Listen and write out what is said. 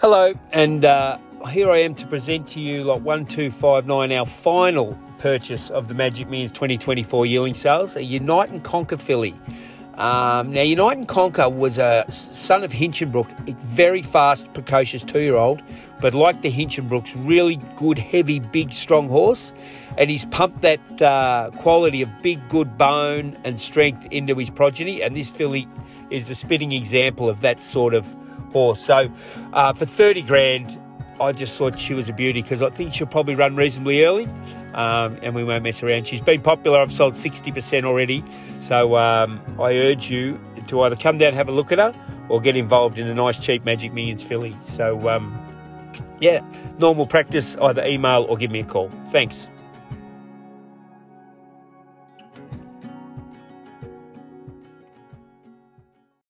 Hello, and uh, here I am to present to you lot 1259, our final purchase of the Magic Millions 2024 yearling sales, a Unite and Conquer filly. Um, now, Unite and Conquer was a son of Hinchinbrook, a very fast, precocious two year old, but like the Hinchinbrooks, really good, heavy, big, strong horse. And he's pumped that uh, quality of big, good bone and strength into his progeny. And this filly is the spitting example of that sort of so uh, for 30 grand, I just thought she was a beauty because I think she'll probably run reasonably early um, and we won't mess around. She's been popular. I've sold 60% already. So um, I urge you to either come down, have a look at her, or get involved in a nice, cheap Magic Millions filly. So, um, yeah, normal practice, either email or give me a call. Thanks.